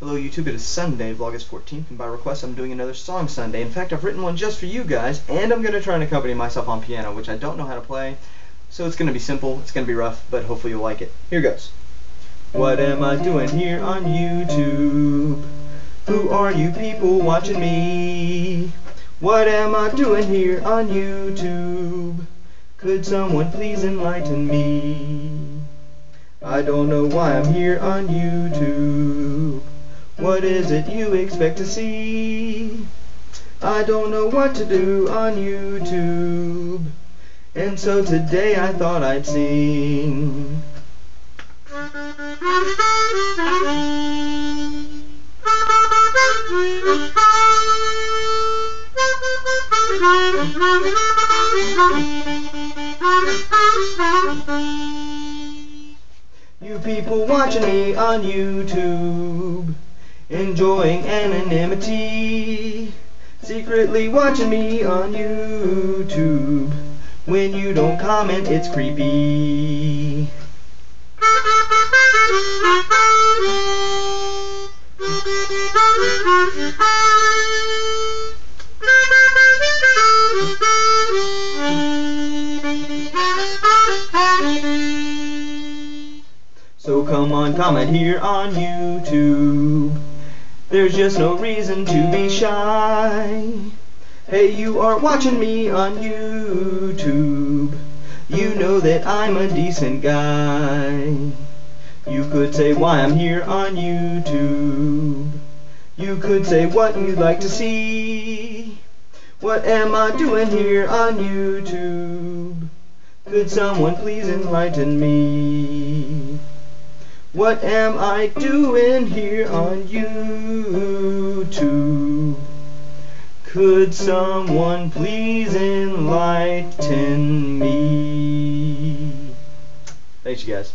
Hello YouTube, it is Sunday, Vlogust 14th, and by request I'm doing another song Sunday. In fact, I've written one just for you guys, and I'm going to try and accompany myself on piano, which I don't know how to play, so it's going to be simple, it's going to be rough, but hopefully you'll like it. Here goes. What am I doing here on YouTube? Who are you people watching me? What am I doing here on YouTube? Could someone please enlighten me? I don't know why I'm here on YouTube. What is it you expect to see? I don't know what to do on YouTube. And so today I thought I'd sing. You people watching me on YouTube enjoying anonymity, secretly watching me on YouTube. When you don't comment, it's creepy. So come on, comment here on YouTube. There's just no reason to be shy. Hey, you are watching me on YouTube. You know that I'm a decent guy. You could say why I'm here on YouTube. You could say what you'd like to see. What am I doing here on YouTube? Could someone please enlighten me? What am I doing here on YouTube? Could someone please enlighten me? Thanks, you guys.